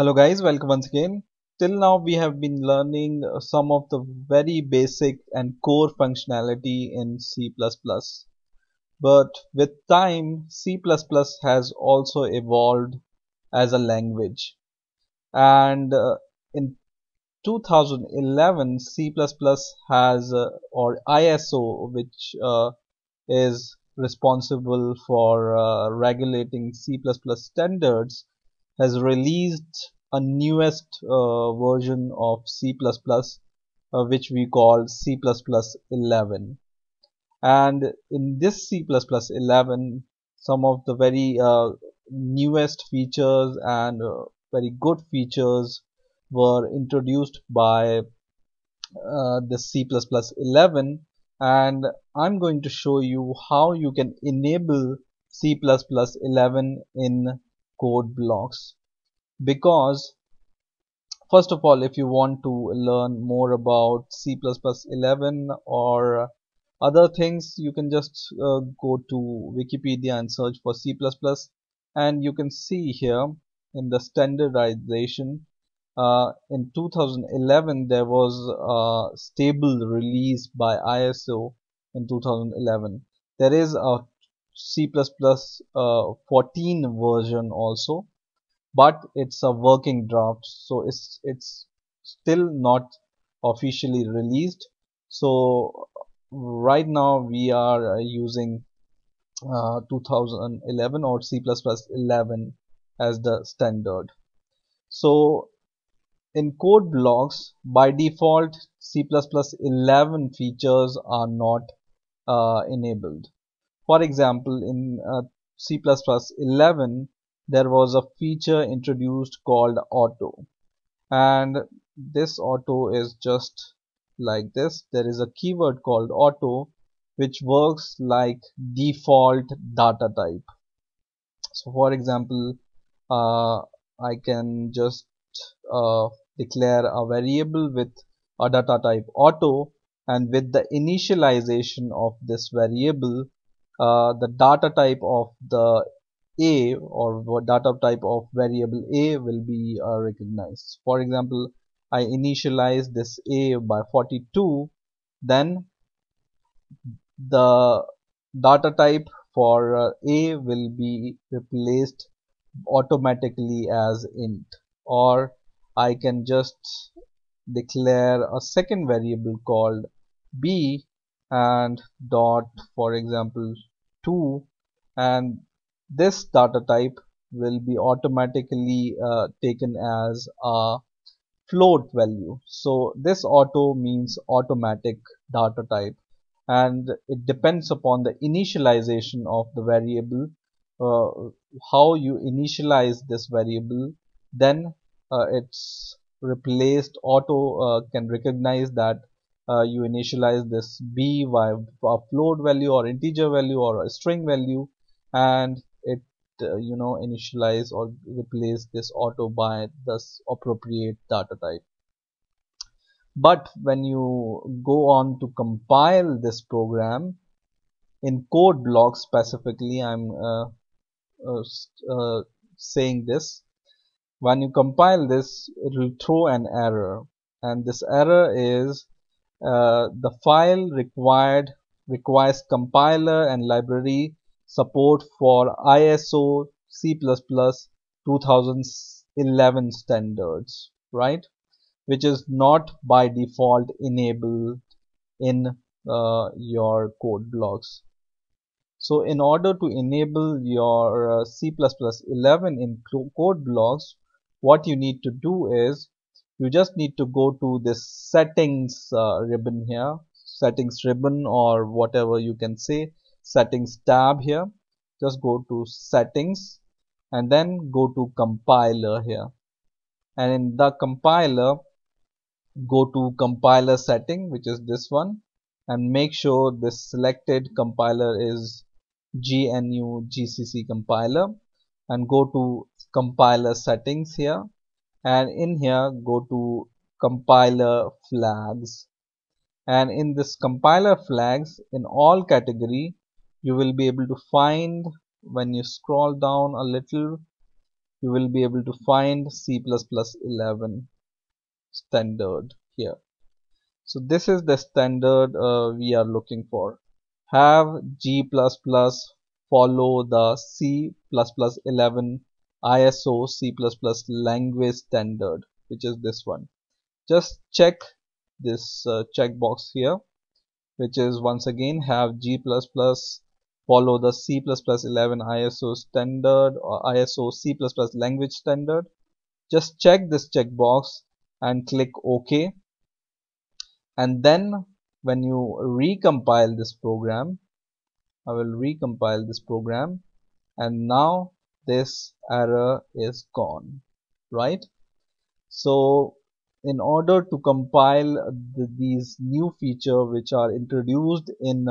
Hello guys, welcome once again. Till now we have been learning some of the very basic and core functionality in C++. But with time, C++ has also evolved as a language. And uh, in 2011, C++ has, uh, or ISO, which uh, is responsible for uh, regulating C++ standards, has released a newest uh, version of C++ uh, which we call C++11 and in this C++11 some of the very uh, newest features and uh, very good features were introduced by uh, the C++ 11 and I'm going to show you how you can enable C++11 in code blocks. Because first of all if you want to learn more about C++ 11 or other things you can just uh, go to Wikipedia and search for C++ and you can see here in the standardization uh, in 2011 there was a stable release by ISO in 2011 there is a C++ uh, 14 version also but it's a working draft so it's it's still not officially released. So right now we are using uh, 2011 or C++ 11 as the standard. So in code blocks by default C++ 11 features are not uh, enabled for example in uh, C++ 11 there was a feature introduced called auto. And this auto is just like this. There is a keyword called auto which works like default data type. So for example uh, I can just uh, declare a variable with a data type auto and with the initialization of this variable uh, the data type of the a or data type of variable a will be uh, recognized. For example I initialize this a by 42 then the data type for uh, a will be replaced automatically as int. Or I can just declare a second variable called b and dot for example 2 and this data type will be automatically uh, taken as a float value. So this auto means automatic data type and it depends upon the initialization of the variable. Uh, how you initialize this variable then uh, it's replaced auto uh, can recognize that uh, you initialize this b by a float value or integer value or a string value and it uh, you know initialize or replace this auto by this appropriate data type. But when you go on to compile this program in code block specifically I'm uh, uh, uh, saying this when you compile this it will throw an error. And this error is uh, the file required requires compiler and library support for ISO C++ 2011 standards right? Which is not by default enabled in uh, your code blocks. So in order to enable your uh, C++ 11 in code blocks what you need to do is you just need to go to this settings uh, ribbon here. Settings ribbon or whatever you can say. Settings tab here. Just go to settings and then go to compiler here. And in the compiler go to compiler setting which is this one and make sure this selected compiler is GNU GCC compiler. And go to compiler settings here and in here go to compiler flags. And in this compiler flags in all category you will be able to find when you scroll down a little you will be able to find C++11 standard here. So this is the standard uh, we are looking for. Have G++ follow the C++11 ISO C++ language standard which is this one. Just check this uh, checkbox here which is once again have G++ follow the C++11 ISO standard or ISO C++ language standard. Just check this checkbox and click OK. And then when you recompile this program I will recompile this program. And now this error is gone right? So in order to compile the, these new feature which are introduced in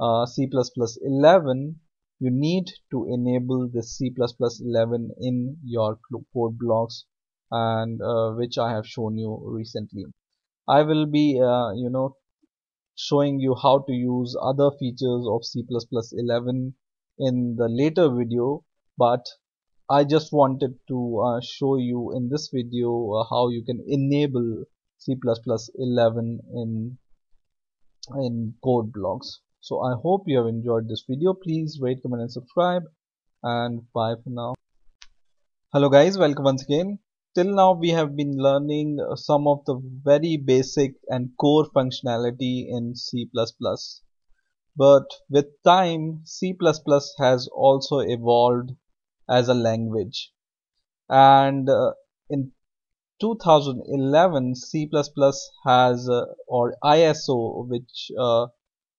uh, C++11 you need to enable this C++11 in your code blocks and uh, which I have shown you recently. I will be uh, you know showing you how to use other features of C++11 in the later video but I just wanted to uh, show you in this video uh, how you can enable C++11 in in code blocks. So I hope you have enjoyed this video. Please rate comment and subscribe. And bye for now. Hello guys. Welcome once again. Till now we have been learning some of the very basic and core functionality in C++ but with time C++ has also evolved as a language. And uh, in 2011 C++ has uh, or ISO which uh,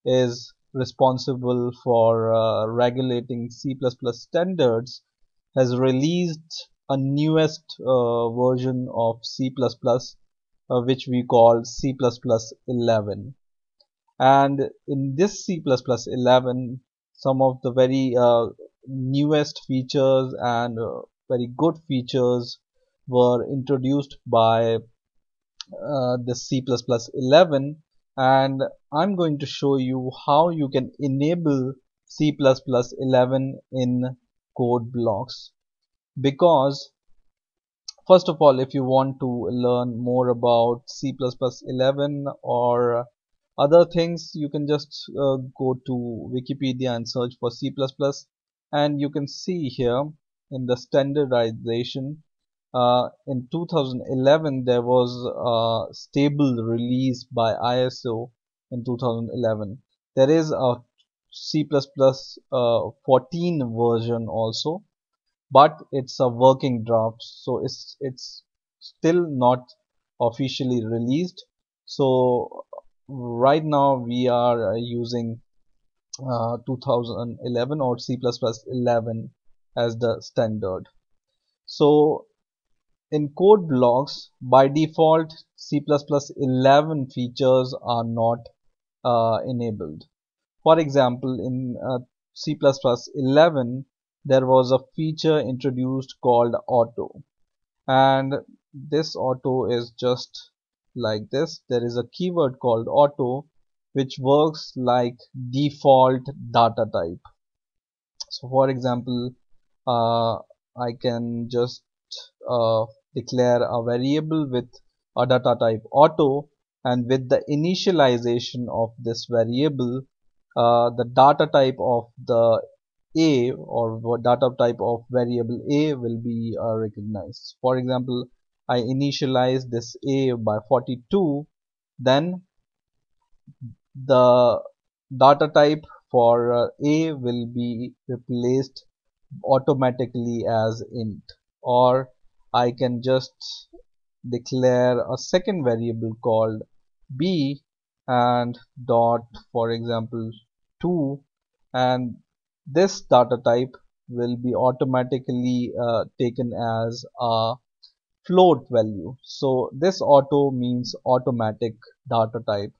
is responsible for uh, regulating C++ standards has released a newest uh, version of C++ uh, which we call C++11 and in this C++11 some of the very newest features and uh, very good features were introduced by uh, the C++11 and I'm going to show you how you can enable C++11 in code blocks. Because first of all if you want to learn more about C++11 or other things you can just uh, go to Wikipedia and search for C++ and you can see here in the standardization uh, in 2011 there was a stable release by ISO in 2011 there is a C++ uh, 14 version also but it's a working draft. So it's it's still not officially released. So right now we are using uh, 2011 or C++11 as the standard. So in code blocks by default C++11 features are not uh, enabled. For example in uh, C++11 there was a feature introduced called auto and this auto is just like this there is a keyword called auto which works like default data type. So for example uh, I can just uh, declare a variable with a data type auto and with the initialization of this variable uh, the data type of the a or data type of variable a will be uh, recognized. For example I initialize this a by 42 then the data type for uh, a will be replaced automatically as int. Or I can just declare a second variable called b and dot for example 2 and this data type will be automatically uh, taken as a float value. So this auto means automatic data type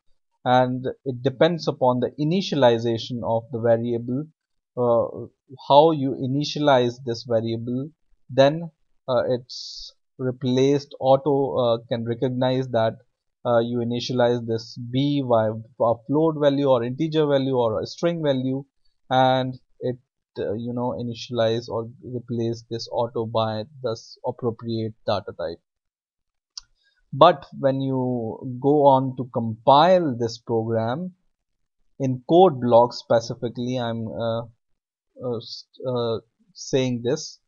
and it depends upon the initialization of the variable uh, how you initialize this variable then uh, it's replaced auto uh, can recognize that uh, you initialize this b by a float value or integer value or a string value and it uh, you know initialize or replace this auto by this appropriate data type but when you go on to compile this program in code blocks specifically I'm uh, uh, uh, saying this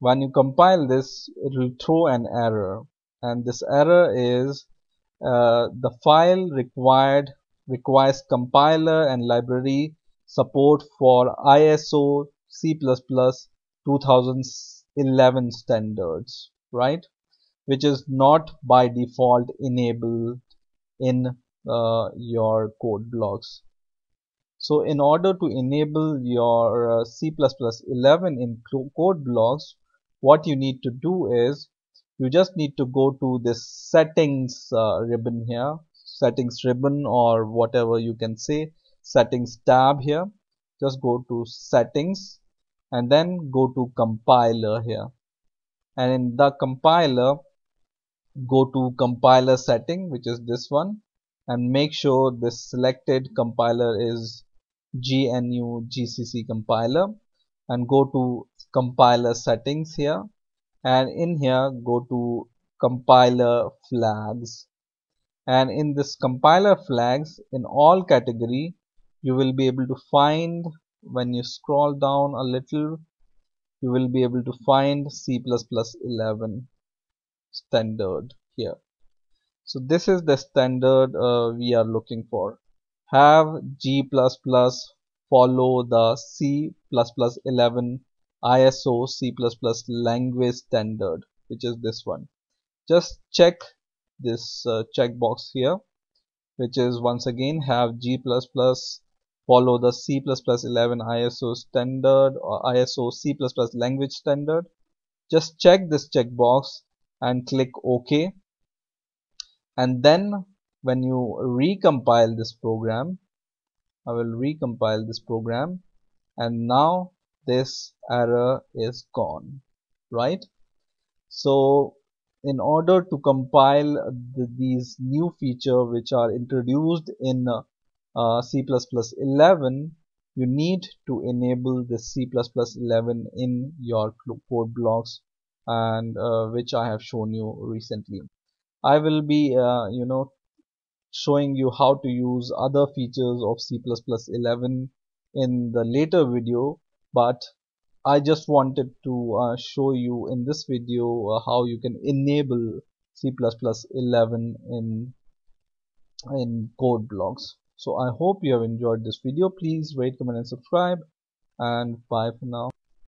when you compile this it will throw an error. And this error is uh, the file required requires compiler and library support for ISO C++ 2011 standards right which is not by default enabled in uh, your code blocks. So in order to enable your uh, C++ 11 in code blocks what you need to do is you just need to go to this settings uh, ribbon here settings ribbon or whatever you can say settings tab here. Just go to settings and then go to compiler here. And in the compiler go to compiler setting which is this one and make sure this selected compiler is GNU GCC compiler and go to compiler settings here and in here go to compiler flags. And in this compiler flags in all category you will be able to find when you scroll down a little you will be able to find C++ 11 standard here. So this is the standard uh, we are looking for. Have G++ follow the C++ 11 ISO C++ language standard which is this one. Just check this uh, checkbox here which is once again have G++ follow the C++ 11 ISO standard or ISO C++ language standard. Just check this checkbox and click OK. And then when you recompile this program I will recompile this program. And now this error is gone right? So in order to compile the, these new feature which are introduced in uh, C++ 11 you need to enable the C++ 11 in your code blocks and uh, which I have shown you recently. I will be uh, you know showing you how to use other features of C++ 11 in the later video but I just wanted to uh, show you in this video uh, how you can enable C++ 11 in in code blocks. So I hope you have enjoyed this video. Please rate comment and subscribe and bye for now